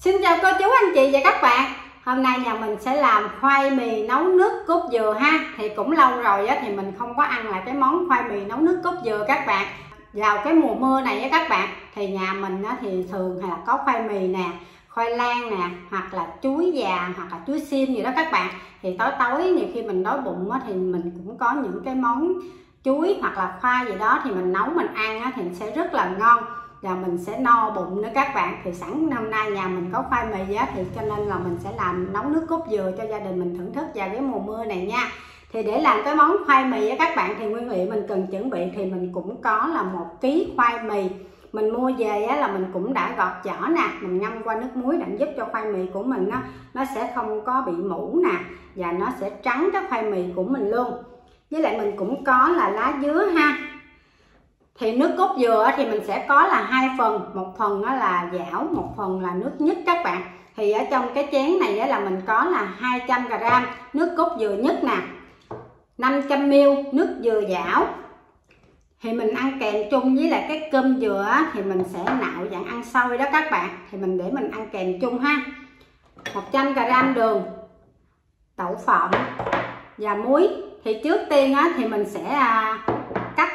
Xin chào cô chú anh chị và các bạn. Hôm nay nhà mình sẽ làm khoai mì nấu nước cốt dừa ha. Thì cũng lâu rồi á, thì mình không có ăn lại cái món khoai mì nấu nước cốt dừa các bạn. Vào cái mùa mưa này á các bạn Thì nhà mình á, thì thường là có khoai mì nè khoai lang nè hoặc là chuối già hoặc là chuối sim gì đó các bạn. Thì tối tối nhiều khi mình đói bụng á, thì mình cũng có những cái món chuối hoặc là khoai gì đó thì mình nấu mình ăn á, thì sẽ rất là ngon và mình sẽ no bụng nữa. Các bạn thì sẵn năm nay nhà mình có khoai mì á thì cho nên là mình sẽ làm nấu nước cốt dừa cho gia đình mình thưởng thức vào cái mùa mưa này nha. Thì để làm cái món khoai mì á các bạn thì nguyên liệu mình cần chuẩn bị thì mình cũng có là một ký khoai mì. Mình mua về á, là mình cũng đã gọt vỏ nè mình ngâm qua nước muối để giúp cho khoai mì của mình nó nó sẽ không có bị mũ nè và nó sẽ trắng cái khoai mì của mình luôn. Với lại mình cũng có là lá dứa ha thì nước cốt dừa thì mình sẽ có là hai phần. Một phần là dảo một phần là nước nhất các bạn. Thì ở trong cái chén này là mình có là 200 g nước cốt dừa nhất nè 500 ml nước dừa dảo thì mình ăn kèm chung với lại cái cơm dừa thì mình sẽ nạo dạng ăn sôi đó các bạn. Thì mình để mình ăn kèm chung ha. 100 g đường đậu phộng và muối. Thì trước tiên á, thì mình sẽ à,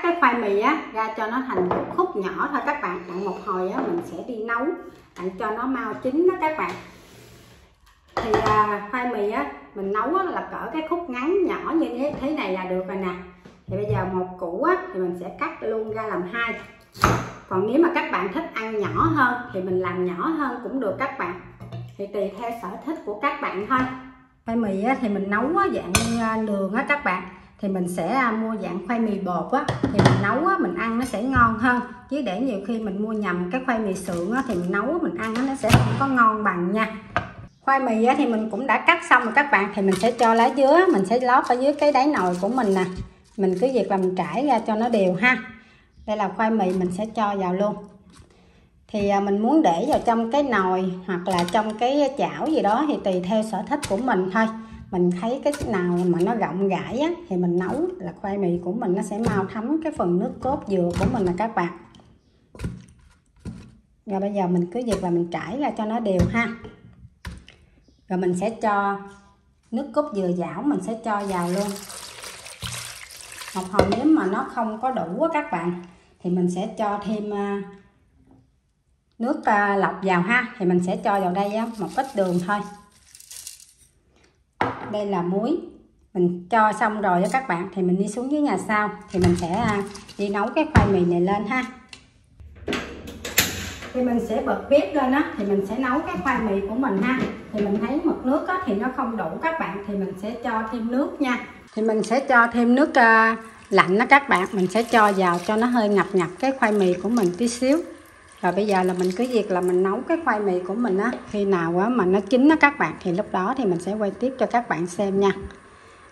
cái khoai mì á ra cho nó thành một khúc nhỏ thôi các bạn. Đặng một hồi á mình sẽ đi nấu. Đặng cho nó mau chín đó các bạn. Thì à, khoai mì á mình nấu á, là cỡ cái khúc ngắn nhỏ như thế thế này là được rồi nè. Thì bây giờ một củ á thì mình sẽ cắt luôn ra làm hai. Còn nếu mà các bạn thích ăn nhỏ hơn thì mình làm nhỏ hơn cũng được các bạn. Thì tùy theo sở thích của các bạn thôi. Khoai mì á, thì mình nấu á, dạng à, đường á các bạn thì mình sẽ à, mua dạng khoai mì bột á, thì mình nấu á, mình ăn nó sẽ ngon hơn. Chứ để nhiều khi mình mua nhầm cái khoai mì sườn á, thì mình nấu, mình ăn nó sẽ không có ngon bằng nha. Khoai mì á, thì mình cũng đã cắt xong rồi các bạn, thì mình sẽ cho lá dứa, mình sẽ lót ở dưới cái đáy nồi của mình nè. Mình cứ việc mình trải ra cho nó đều ha. Đây là khoai mì mình sẽ cho vào luôn. Thì à, mình muốn để vào trong cái nồi hoặc là trong cái chảo gì đó thì tùy theo sở thích của mình thôi mình thấy cái nào mà nó rộng rãi á, thì mình nấu là khoai mì của mình nó sẽ mau thấm cái phần nước cốt dừa của mình là các bạn. Rồi bây giờ mình cứ việc là mình trải ra cho nó đều ha. Rồi mình sẽ cho nước cốt dừa dảo mình sẽ cho vào luôn. Một hồi nếu mà nó không có đủ á các bạn thì mình sẽ cho thêm à, nước à, lọc vào ha. Thì mình sẽ cho vào đây một ít đường thôi đây là muối. Mình cho xong rồi đó các bạn thì mình đi xuống dưới nhà sau thì mình sẽ à, đi nấu cái khoai mì này lên ha. Thì mình sẽ bật bếp lên á thì mình sẽ nấu cái khoai mì của mình ha. Thì mình thấy mực nước á, thì nó không đủ các bạn thì mình sẽ cho thêm nước nha. Thì mình sẽ cho thêm nước uh, lạnh đó các bạn mình sẽ cho vào cho nó hơi ngập ngập cái khoai mì của mình tí xíu rồi bây giờ là mình cứ việc là mình nấu cái khoai mì của mình á, khi nào á mà nó chín đó các bạn, thì lúc đó thì mình sẽ quay tiếp cho các bạn xem nha.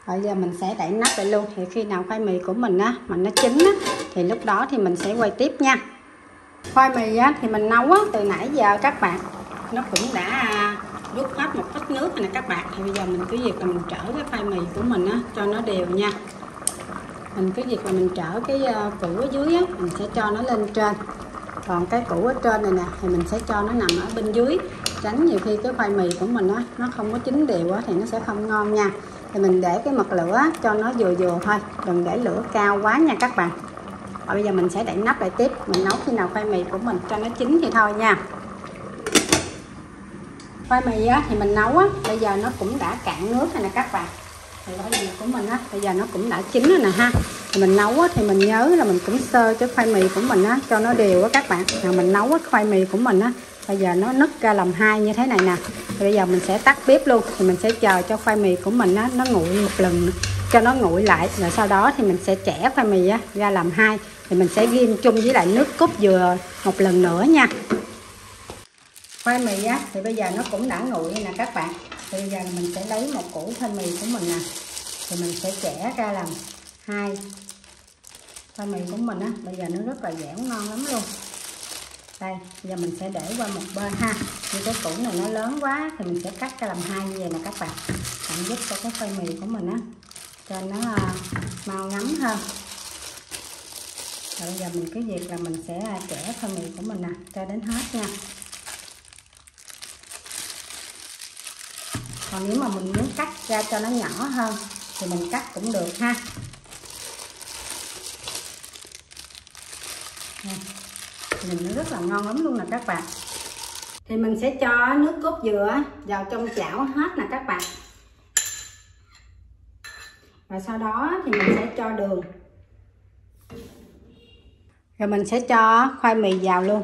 Bây giờ mình sẽ đẩy nắp lại luôn, thì khi nào khoai mì của mình á mà nó chín á, thì lúc đó thì mình sẽ quay tiếp nha. Khoai mì á thì mình nấu á từ nãy giờ các bạn. Nó cũng đã rút hết một ít nước này nè các bạn. Thì bây giờ mình cứ việc là mình trở cái khoai mì của mình á cho nó đều nha. Mình cứ việc là mình trở cái ờ, củ ở dưới á, mình sẽ cho nó lên trên còn cái củ ở trên này nè, thì mình sẽ cho nó nằm ở bên dưới. Tránh nhiều khi cái khoai mì của mình á, nó không có chín đều á, thì nó sẽ không ngon nha. Thì mình để cái mật lửa cho nó vừa vừa thôi, đừng để lửa cao quá nha các bạn. Và bây giờ mình sẽ đậy nắp lại tiếp, mình nấu khi nào khoai mì của mình cho nó chín thì thôi nha. Khoai mì á, thì mình nấu á, bây giờ nó cũng đã cạn nước rồi nè các bạn. Thì khoai mì của mình á, bây giờ nó cũng đã chín rồi nè ha thì mình nấu á, thì mình nhớ là mình cũng sơ cho khoai mì của mình á cho nó đều á các bạn. Rồi mình nấu á khoai mì của mình á bây giờ nó nứt ra làm hai như thế này nè. Thì bây giờ mình sẽ tắt bếp luôn thì mình sẽ chờ cho khoai mì của mình á nó nguội một lần cho nó nguội lại. Rồi sau đó thì mình sẽ chẻ khoai mì á ra làm hai. Thì mình sẽ ghim chung với lại nước cốt dừa một lần nữa nha. Khoai mì á thì bây giờ nó cũng đã nguội nè các bạn. Thì bây giờ mình sẽ lấy một củ khoai mì của mình nè. Thì mình sẽ chẻ ra làm hai. Khoai mì của mình á, bây giờ nó rất là dẻo, ngon lắm luôn. Đây, giờ mình sẽ để qua một bên ha. Như cái củ này nó lớn quá, thì mình sẽ cắt ra làm hai như vậy nè các bạn. Bạn giúp cho cái khoai mì của mình á, cho nó à, mau ngấm hơn. Rồi bây giờ mình cứ việc là mình sẽ à, chẻ khoai mì của mình nè, cho đến hết nha. Còn nếu mà mình muốn cắt ra cho nó nhỏ hơn, thì mình cắt cũng được ha. Nhìn nó rất là ngon lắm luôn nè các bạn. Thì mình sẽ cho nước cốt dừa vào trong chảo hết nè các bạn. Và sau đó thì mình sẽ cho đường. Rồi mình sẽ cho khoai mì vào luôn.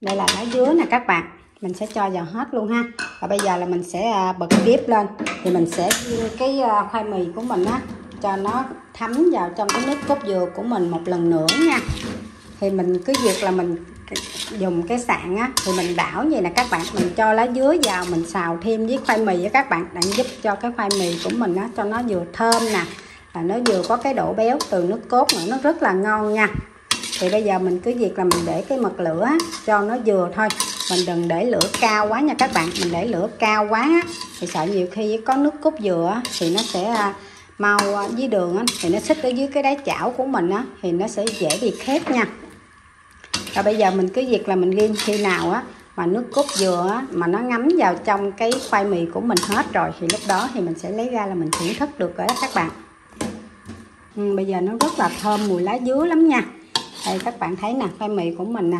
Đây là lá dứa nè các bạn. Mình sẽ cho vào hết luôn ha. Và bây giờ là mình sẽ à, bật bếp lên. Thì mình sẽ cái à, khoai mì của mình á cho nó thấm vào trong cái nước cốt dừa của mình một lần nữa nha. Thì mình cứ việc là mình dùng cái sạn á, thì mình đảo vậy nè, các bạn, mình cho lá dứa vào, mình xào thêm với khoai mì với các bạn để giúp cho cái khoai mì của mình á, cho nó vừa thơm nè, và nó vừa có cái độ béo từ nước cốt nữa, nó rất là ngon nha. Thì bây giờ mình cứ việc là mình để cái mật lửa cho nó vừa thôi. Mình đừng để lửa cao quá nha các bạn, mình để lửa cao quá thì sợ nhiều khi có nước cốt dừa thì nó sẽ à, mau à, với đường á, thì nó xích ở dưới cái đáy chảo của mình á, thì nó sẽ dễ bị khét nha. Và bây giờ mình cứ việc là mình ghim khi nào á mà nước cốt dừa á, mà nó ngấm vào trong cái khoai mì của mình hết rồi thì lúc đó thì mình sẽ lấy ra là mình thưởng thức được rồi đó các bạn. Ừ, bây giờ nó rất là thơm mùi lá dứa lắm nha. Đây các bạn thấy nè khoai mì của mình nè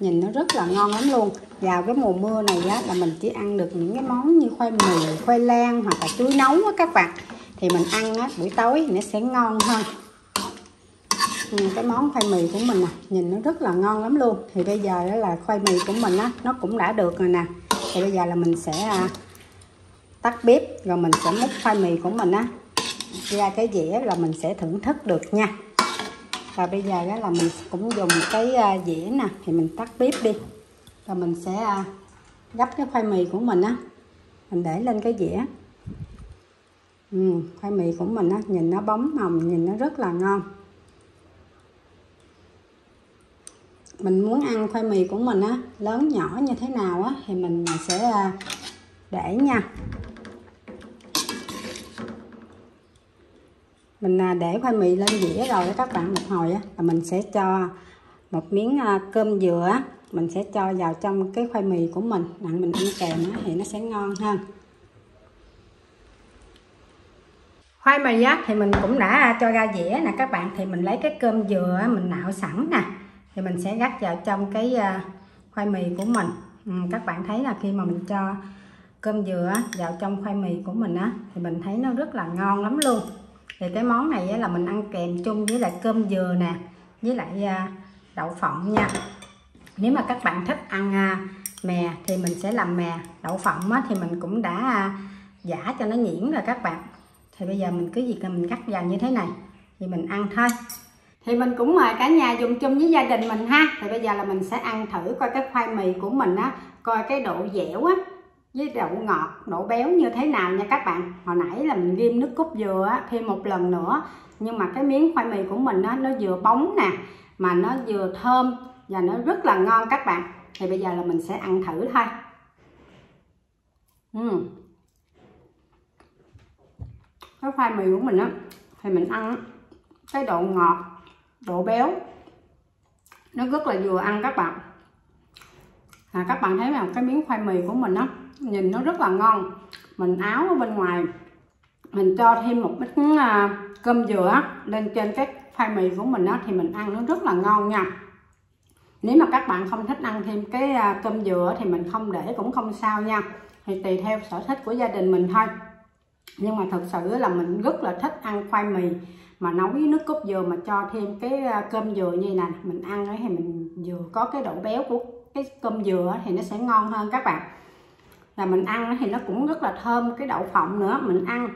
nhìn nó rất là ngon lắm luôn. Vào cái mùa mưa này á là mình chỉ ăn được những cái món như khoai mì khoai lang hoặc là chuối nấu á các bạn thì mình ăn á buổi tối thì nó sẽ ngon hơn. Ừ, cái món khoai mì của mình nè nhìn nó rất là ngon lắm luôn. Thì bây giờ đó là khoai mì của mình á nó cũng đã được rồi nè. Thì bây giờ là mình sẽ à, tắt bếp rồi mình sẽ múc khoai mì của mình á. Ra cái dĩa là mình sẽ thưởng thức được nha. Và bây giờ đó là mình cũng dùng cái à, dĩa nè thì mình tắt bếp đi. Rồi mình sẽ à, gấp cái khoai mì của mình á. Mình để lên cái dĩa ừ, khoai mì của mình á nhìn nó bóng hồng nhìn nó rất là ngon. Mình muốn ăn khoai mì của mình á lớn nhỏ như thế nào á thì mình sẽ à, để nha. Mình à, để khoai mì lên dĩa rồi đó các bạn một hồi á là mình sẽ cho một miếng à, cơm dừa mình sẽ cho vào trong cái khoai mì của mình. Đặng mình ăn kèm á thì nó sẽ ngon hơn. Khoai mì á thì mình cũng đã cho ra dĩa nè các bạn. Thì mình lấy cái cơm dừa mình nạo sẵn nè. Thì mình sẽ gắt vào trong cái ờ, khoai mì của mình. Ừ, các bạn thấy là khi mà mình cho cơm dừa vào trong khoai mì của mình á thì mình thấy nó rất là ngon lắm luôn. Thì cái món này là mình ăn kèm chung với lại cơm dừa nè với lại ờ, đậu phộng nha. Nếu mà các bạn thích ăn ờ, mè thì mình sẽ làm mè. Đậu phộng á, thì mình cũng đã giả cho nó nhuyễn rồi các bạn thì bây giờ mình cứ việc là mình cắt vào như thế này thì mình ăn thôi. Thì mình cũng mời cả nhà dùng chung với gia đình mình ha. Thì bây giờ là mình sẽ ăn thử coi cái khoai mì của mình á coi cái độ dẻo á với độ ngọt độ béo như thế nào nha các bạn. Hồi nãy là mình ghim nước cốt dừa á, thêm một lần nữa. Nhưng mà cái miếng khoai mì của mình á, nó vừa bóng nè mà nó vừa thơm và nó rất là ngon các bạn. Thì bây giờ là mình sẽ ăn thử thôi. Uhm cái khoai mì của mình á thì mình ăn cái độ ngọt độ béo nó rất là vừa ăn các bạn. À, các bạn thấy là cái miếng khoai mì của mình á nhìn nó rất là ngon. Mình áo ở bên ngoài mình cho thêm một ít à, cơm dừa lên trên cái khoai mì của mình á thì mình ăn nó rất là ngon nha. Nếu mà các bạn không thích ăn thêm cái à, cơm dừa thì mình không để cũng không sao nha. Thì tùy theo sở thích của gia đình mình thôi nhưng mà thật sự là mình rất là thích ăn khoai mì. Mà nấu với nước cốt dừa mà cho thêm cái à, cơm dừa như này mình ăn ấy thì mình vừa có cái độ béo của cái cơm dừa thì nó sẽ ngon hơn các bạn. Là mình ăn thì nó cũng rất là thơm, cái đậu phộng nữa, mình ăn.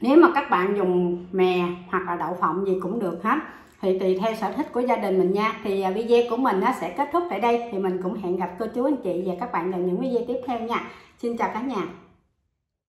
Nếu mà các bạn dùng mè hoặc là đậu phộng gì cũng được hết, thì tùy theo sở thích của gia đình mình nha. Thì à, video của mình nó sẽ kết thúc tại đây. Thì mình cũng hẹn gặp cô chú, anh chị và các bạn vào những video tiếp theo nha. Xin chào cả nhà.